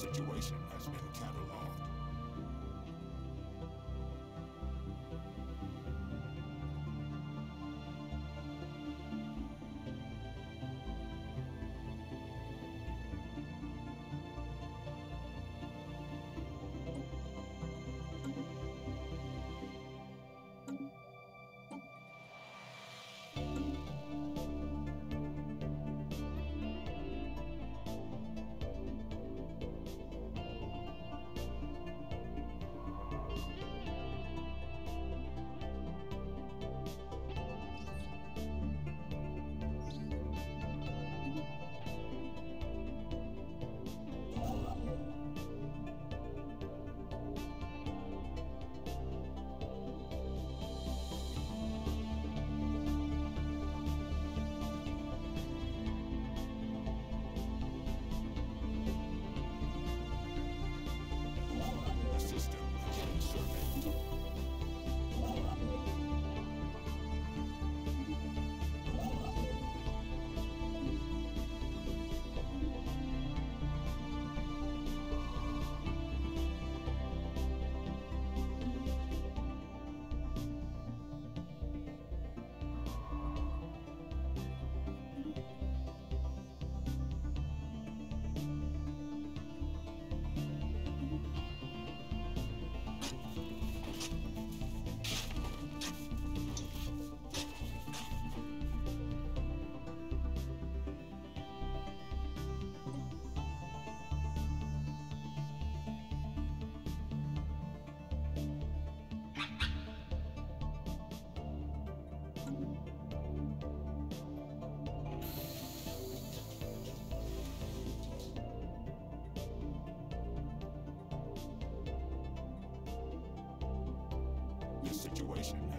situation has been cataloged. Situation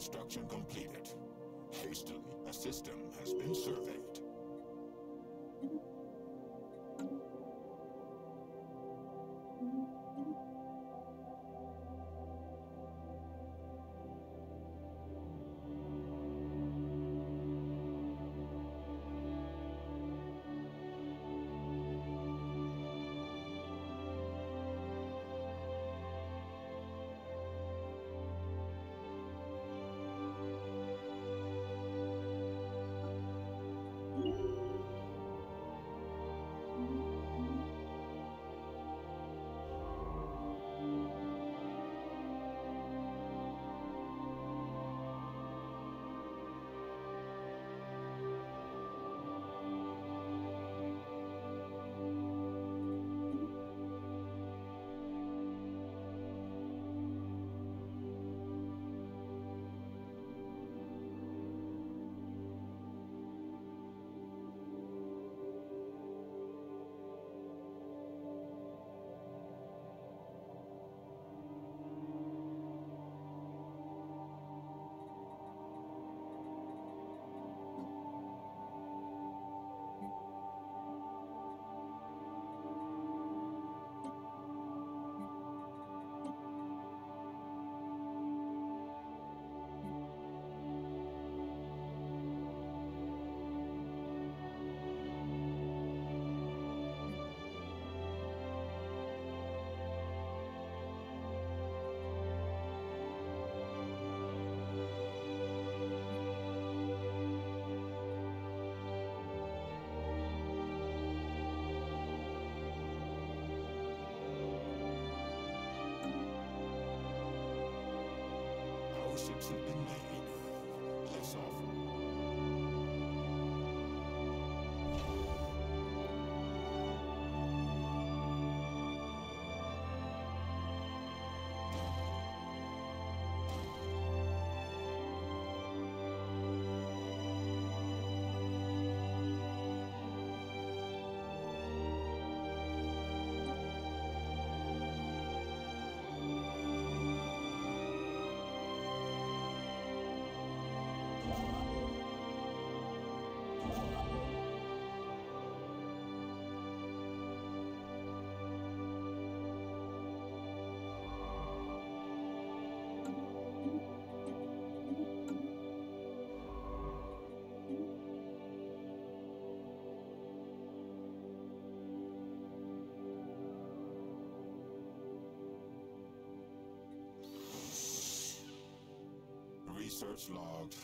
Construction completed. Hastily, a system has been surveyed. Superman. Research logged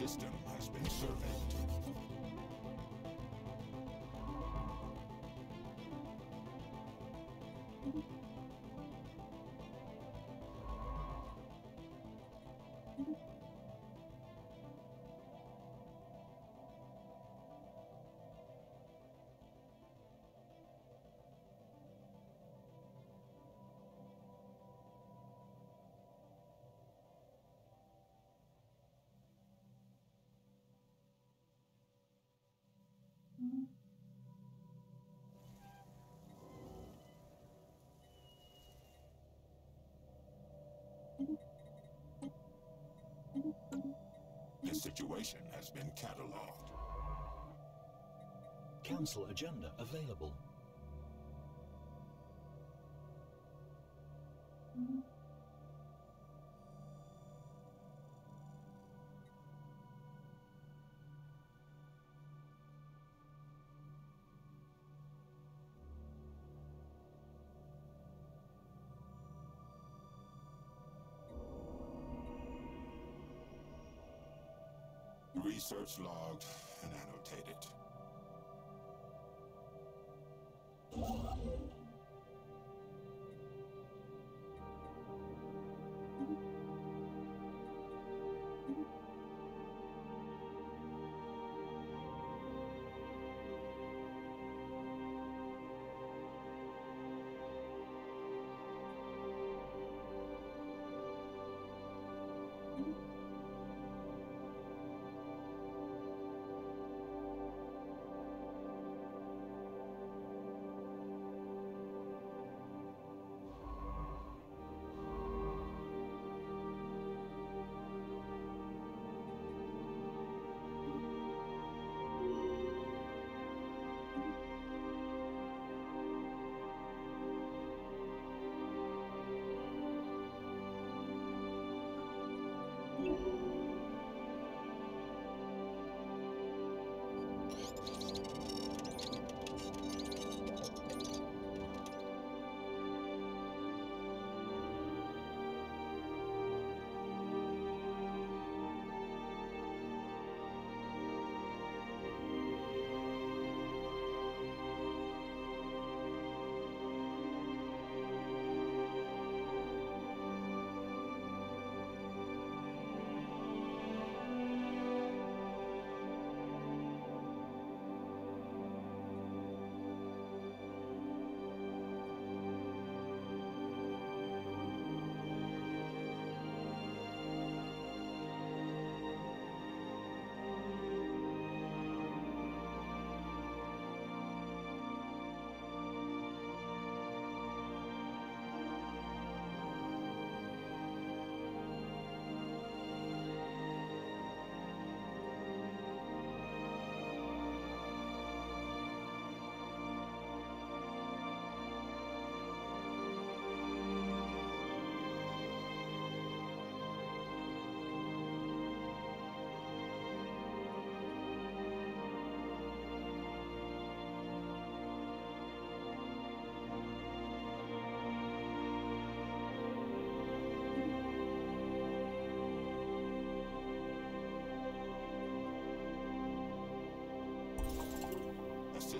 system has been surveyed. The situation has been catalogued. Council agenda available. Research logged and annotated.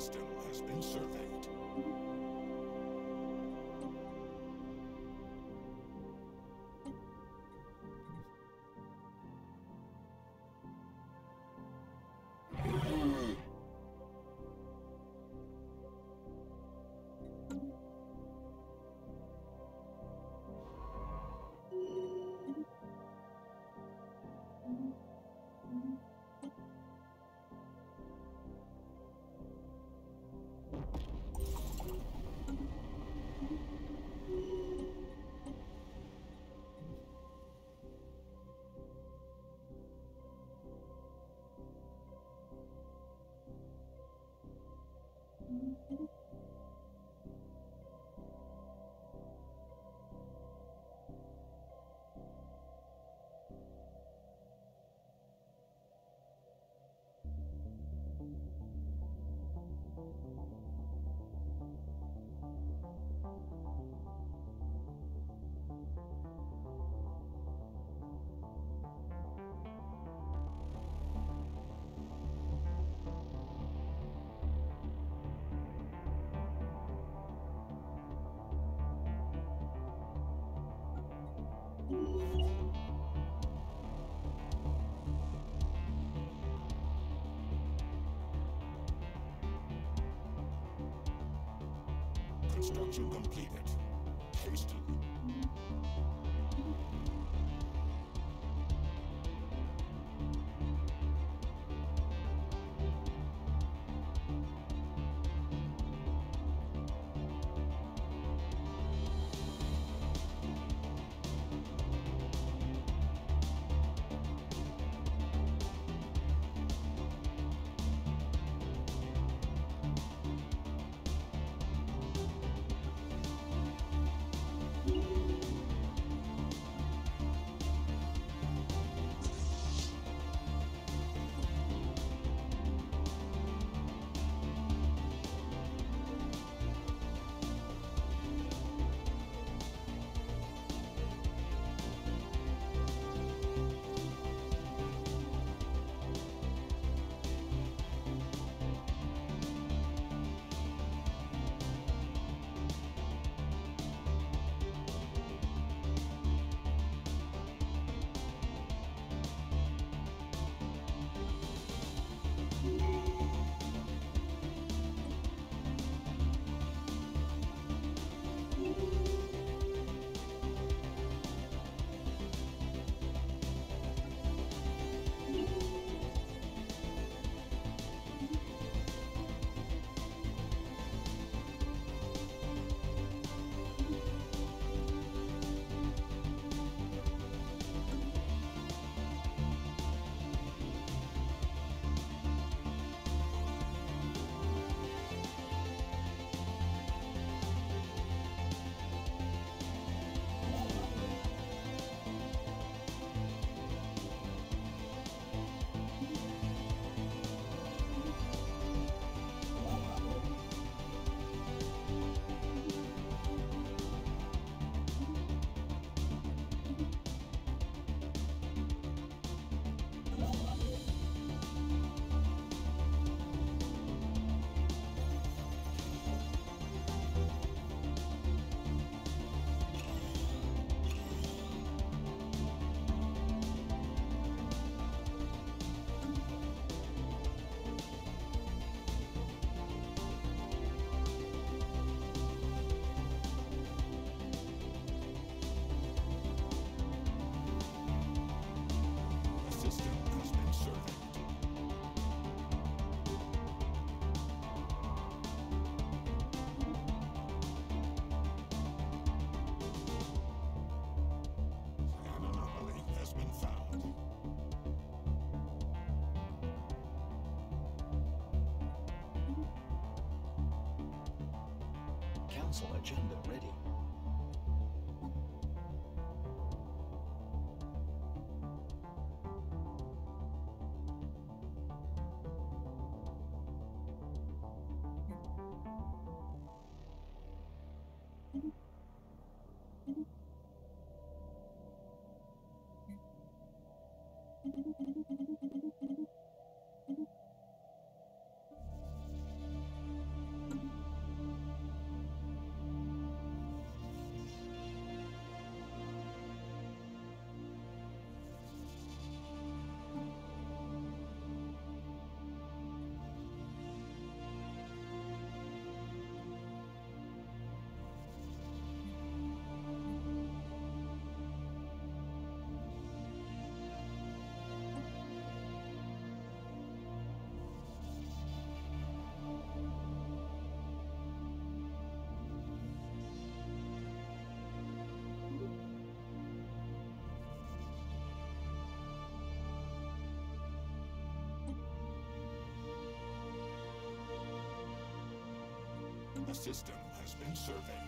System has been surveyed. Construction completed. Council agenda ready. System has been surveyed.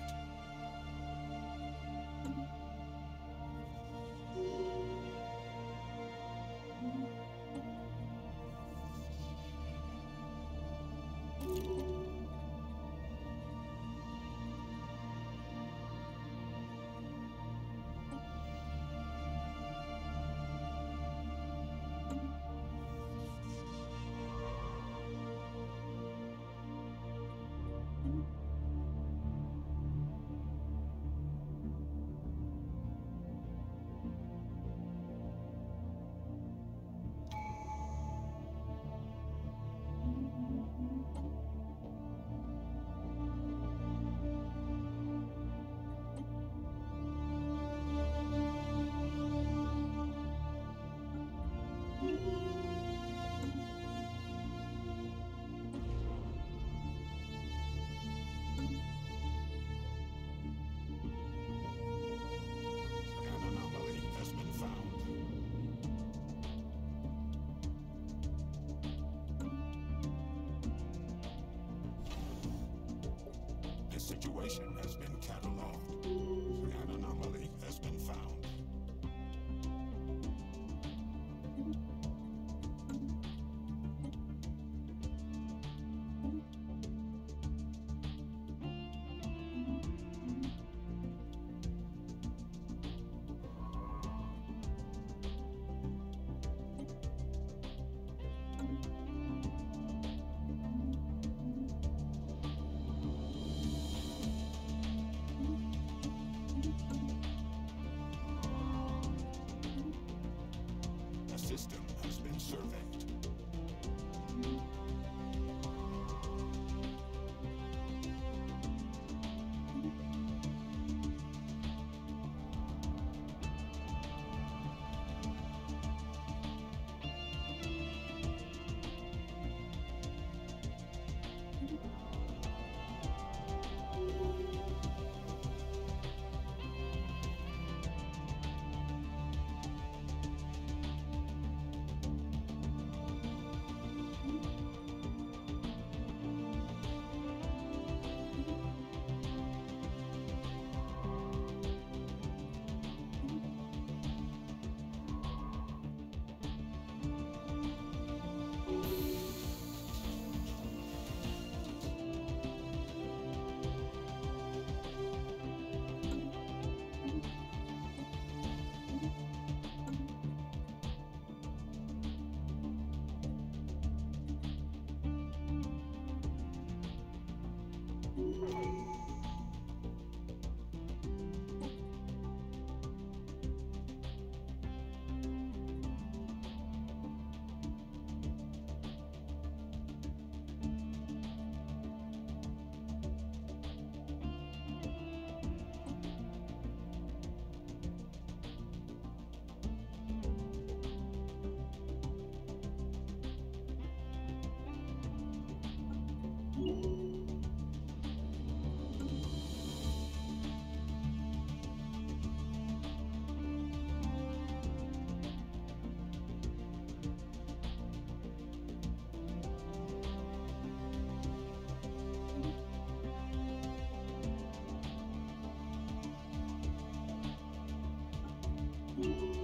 A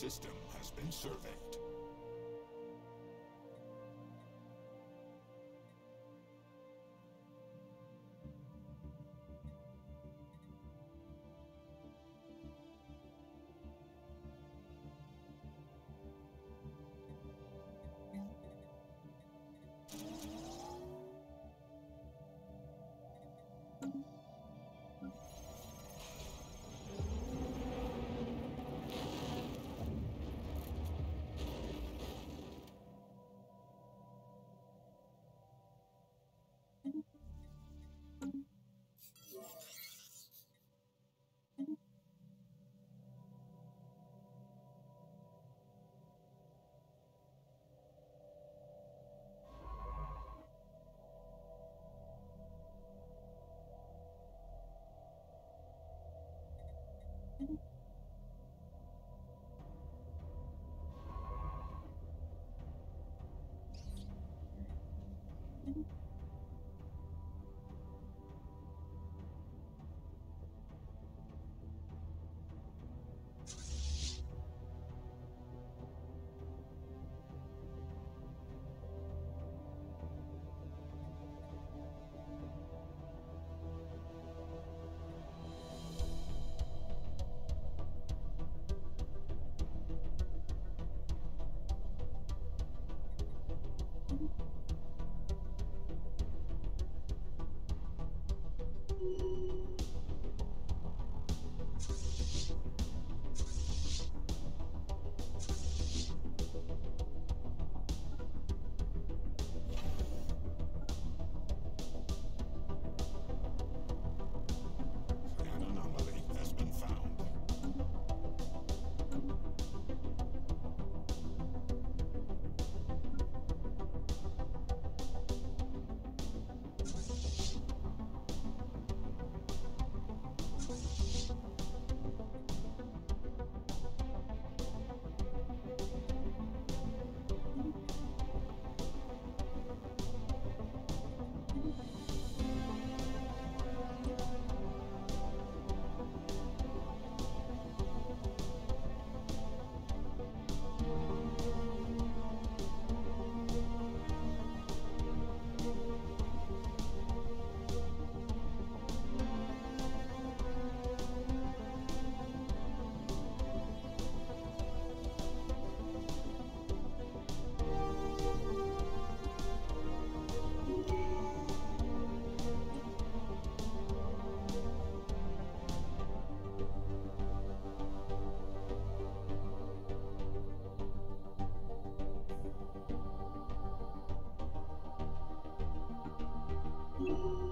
system has been surveyed. An anomaly has been found. The system has been surveyed. The situation has been cataloged.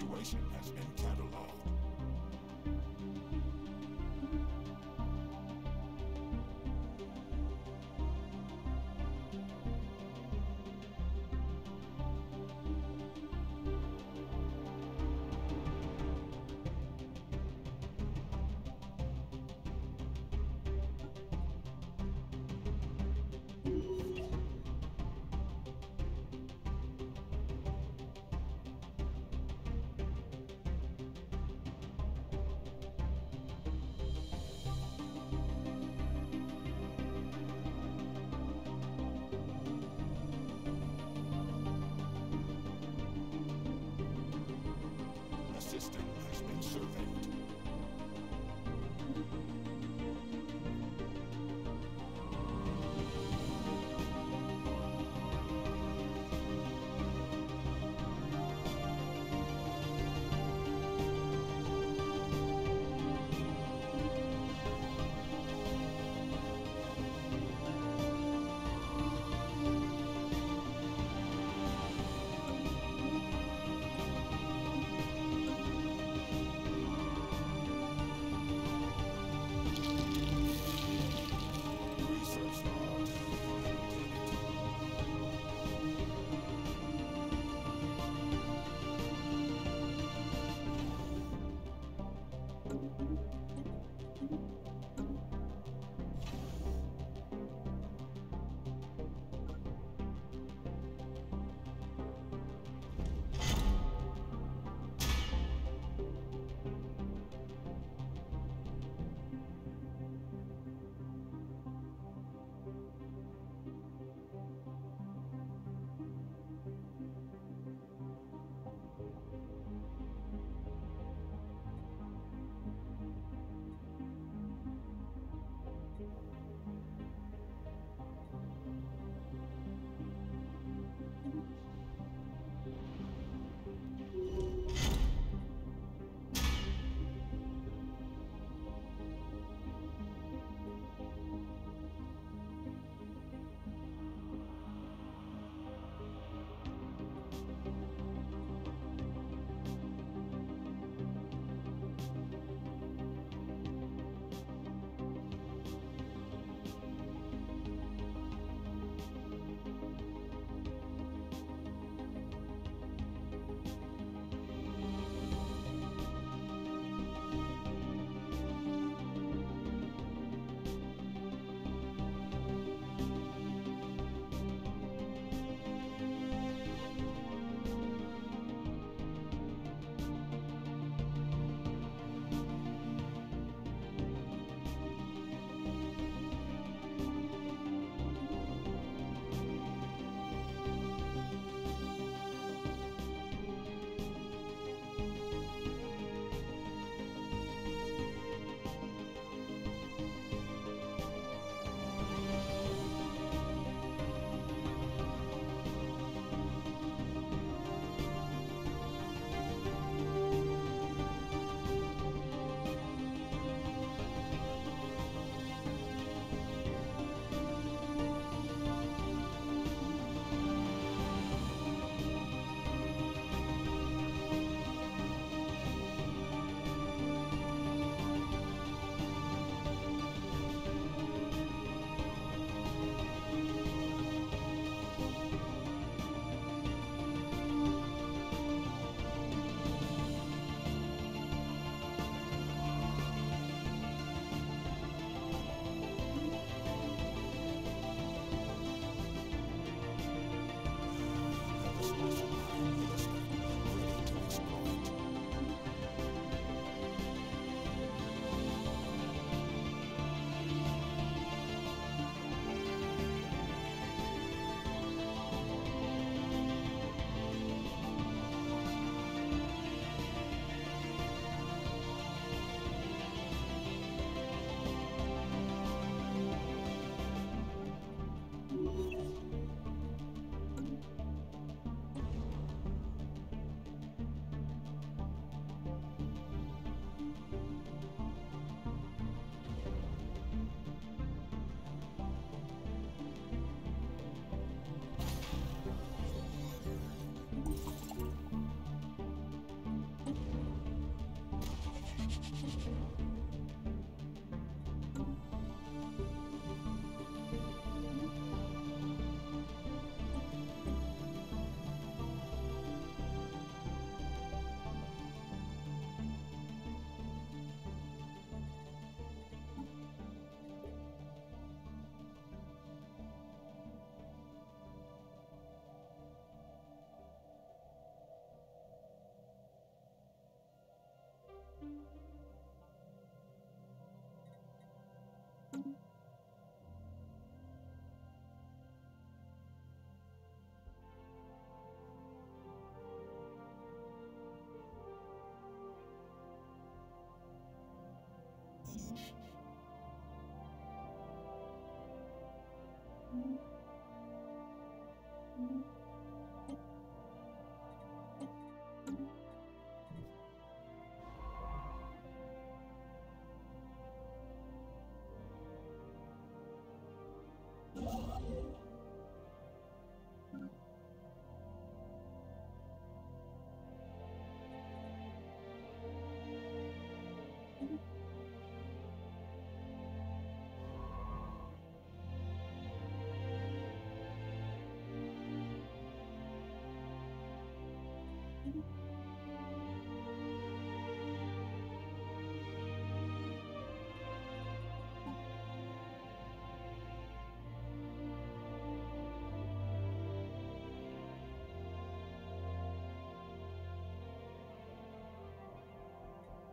situation has been cataloged.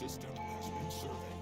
system has been surveyed.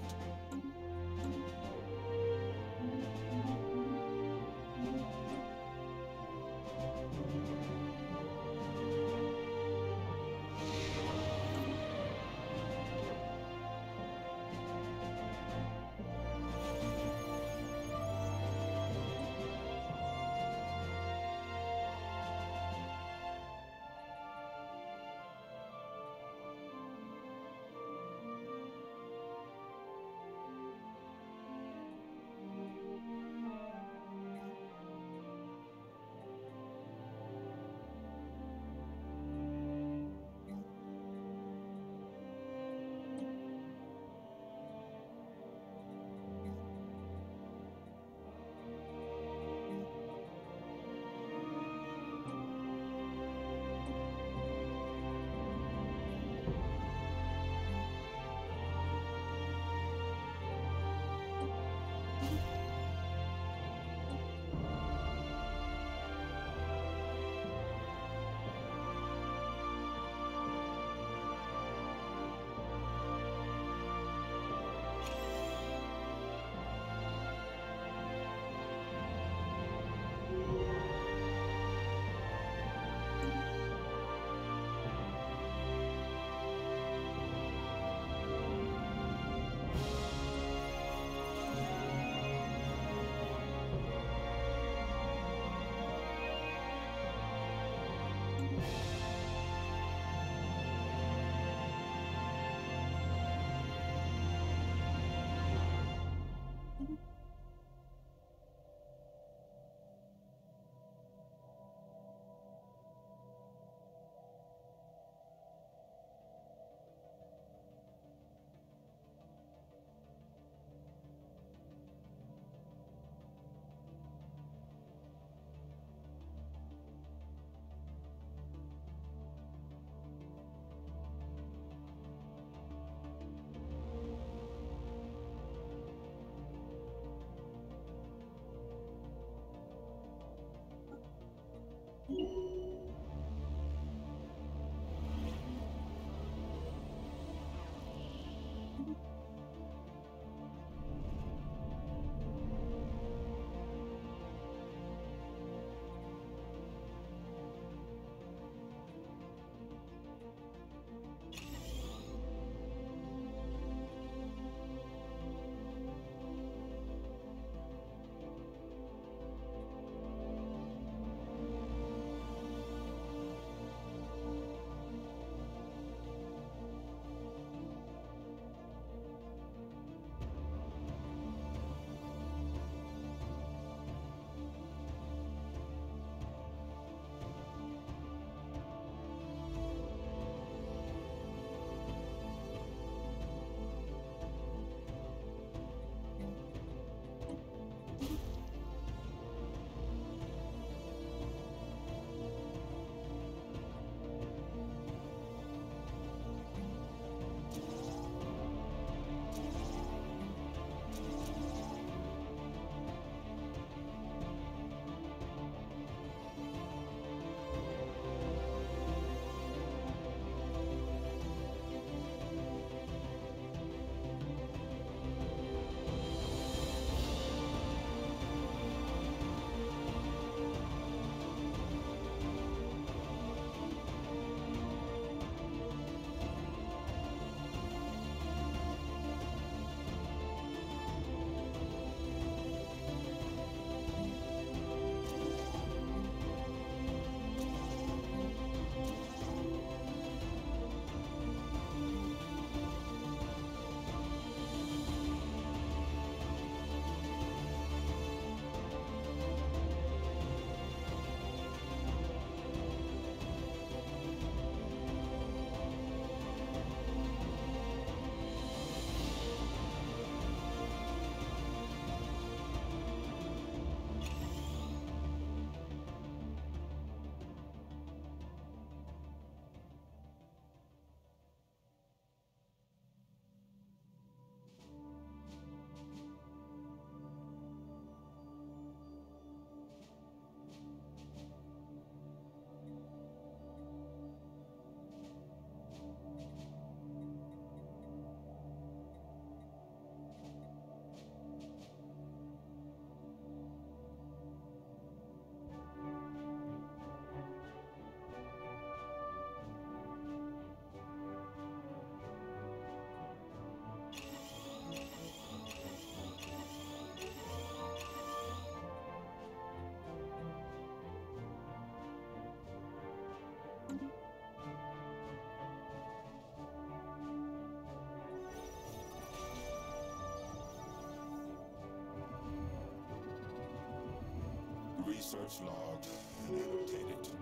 Records log. Annotated.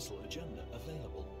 Council agenda available.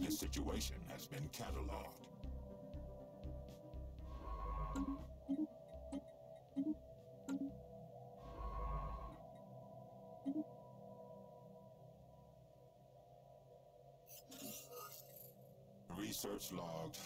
The situation has been cataloged. Research logged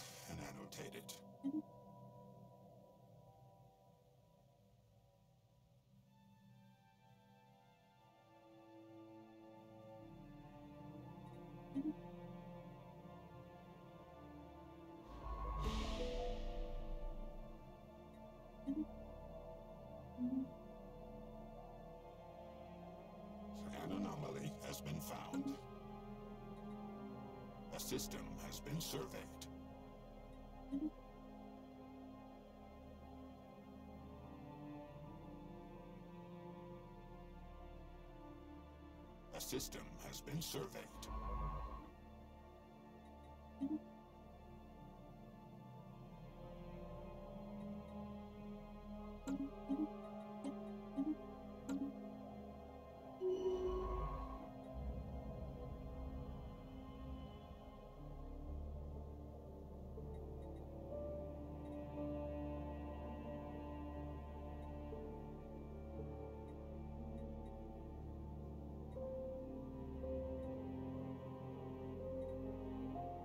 system has been surveyed. A system has been surveyed.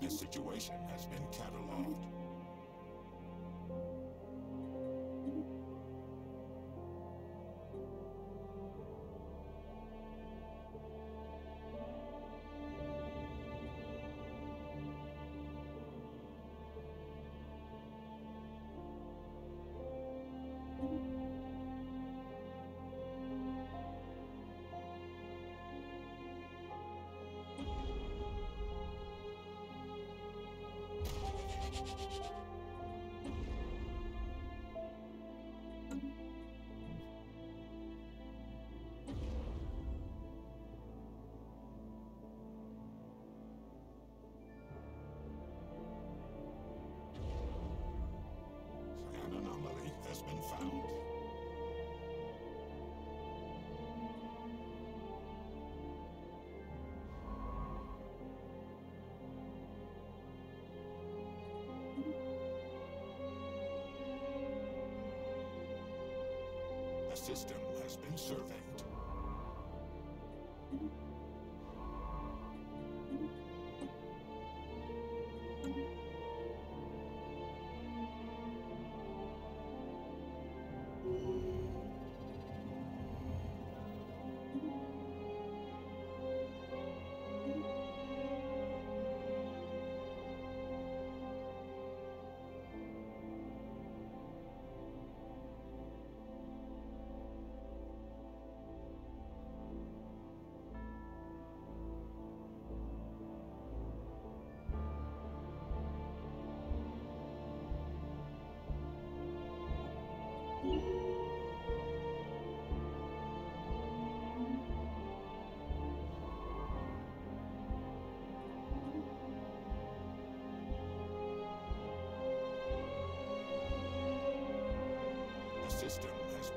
This situation has been cataloged. you system has been surveyed.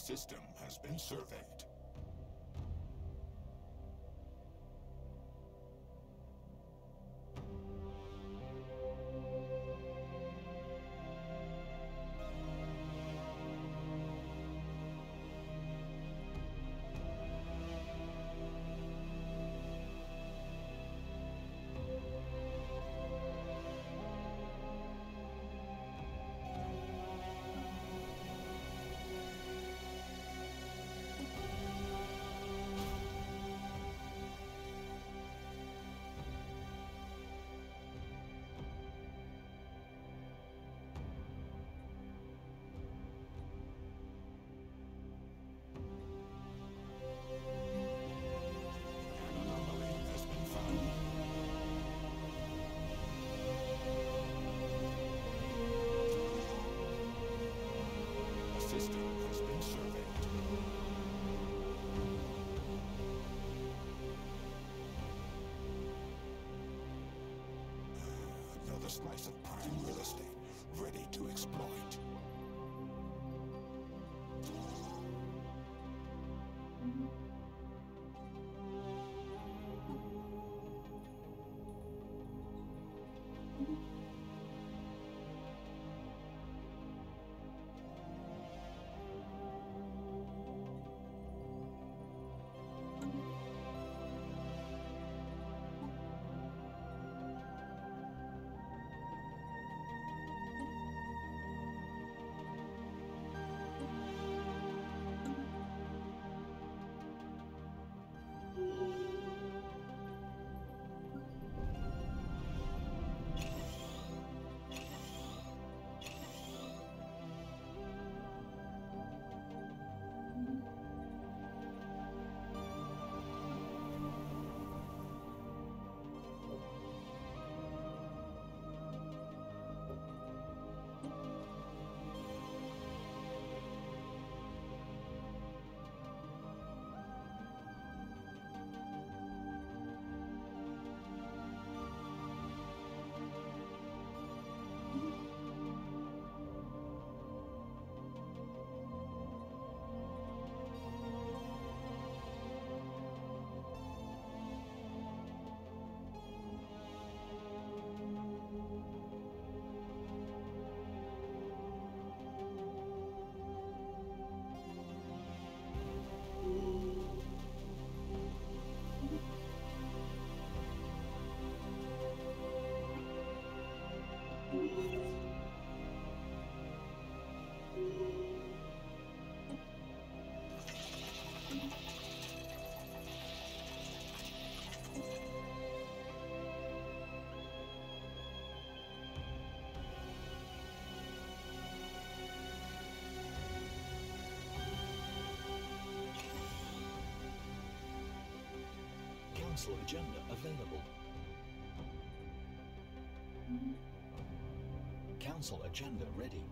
system has been surveyed. Been. Another slice of prime real estate, Council agenda available. Council agenda ready.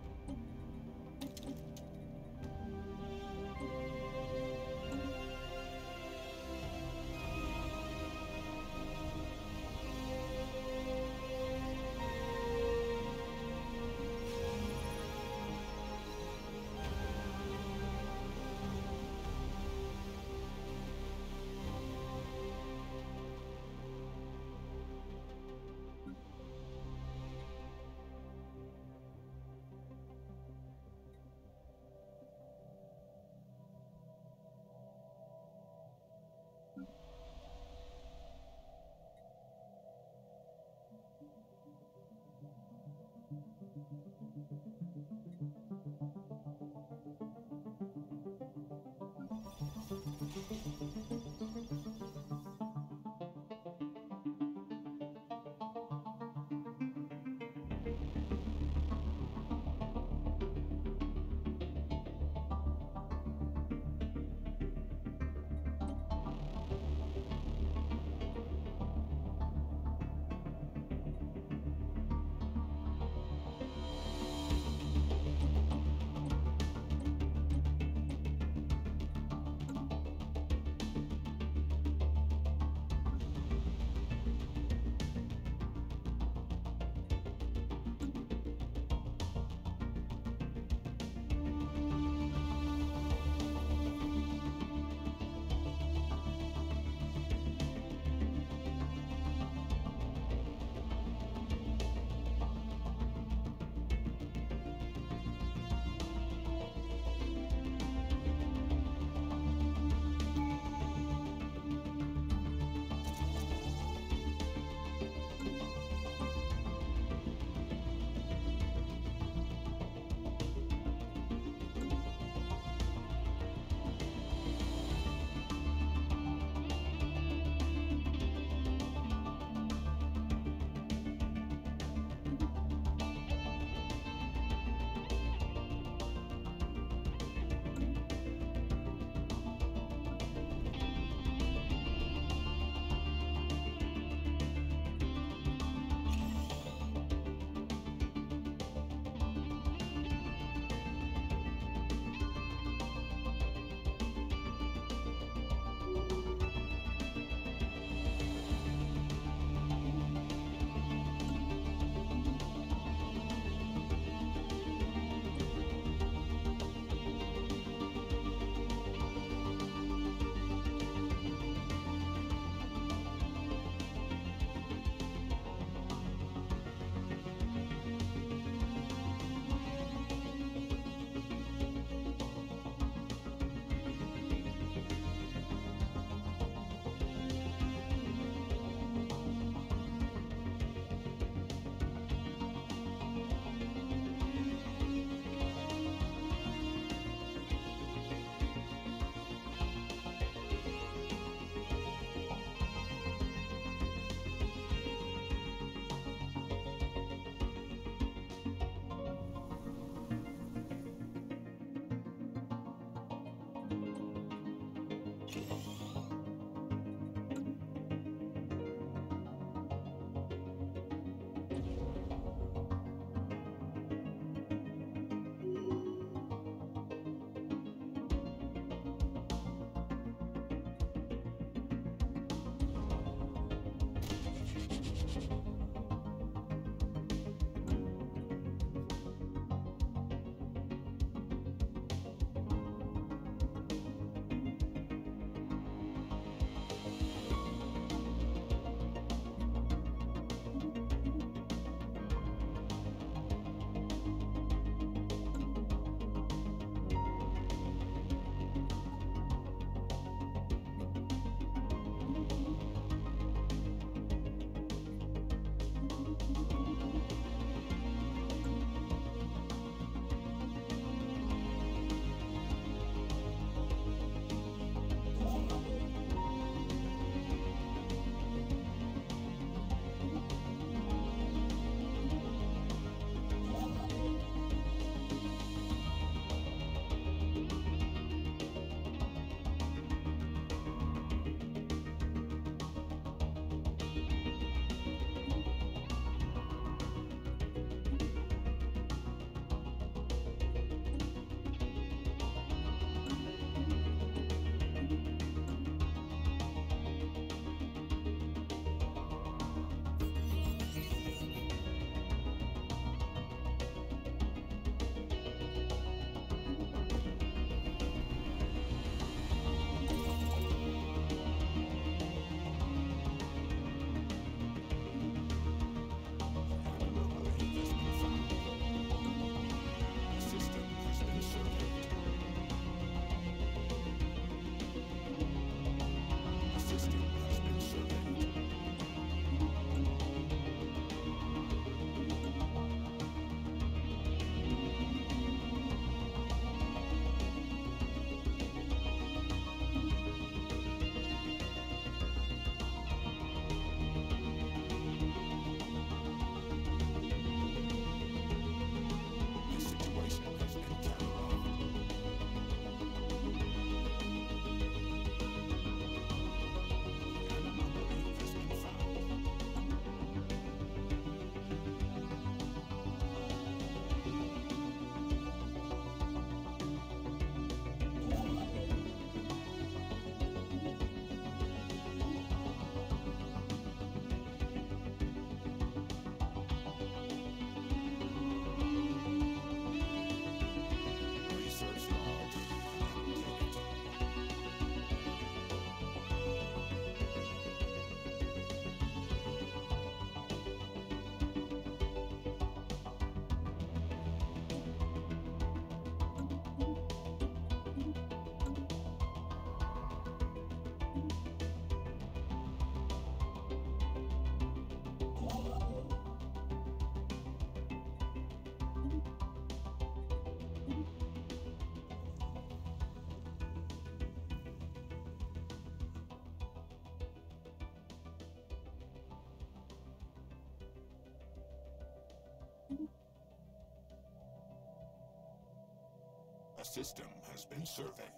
System has been surveyed.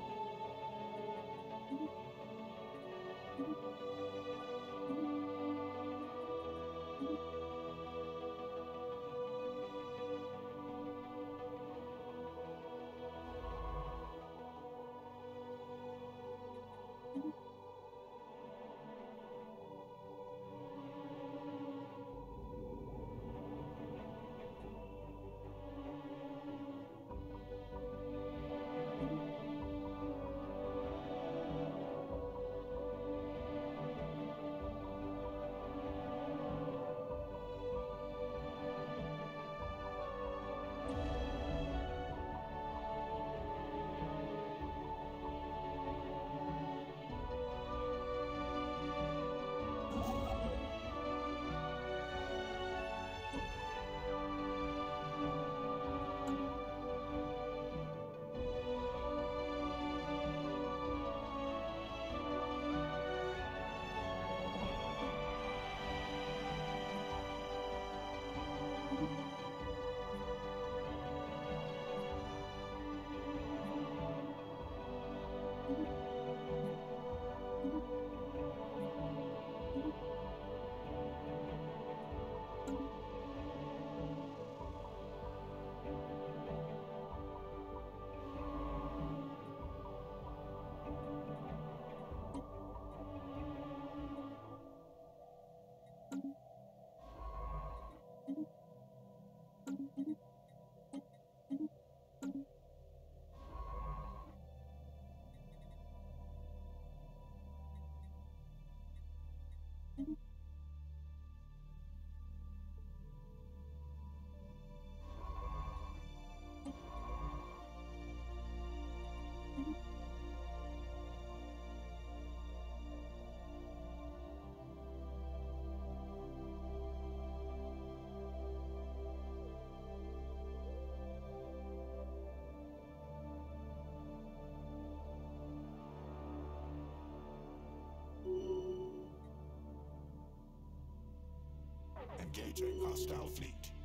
Engaging hostile fleet.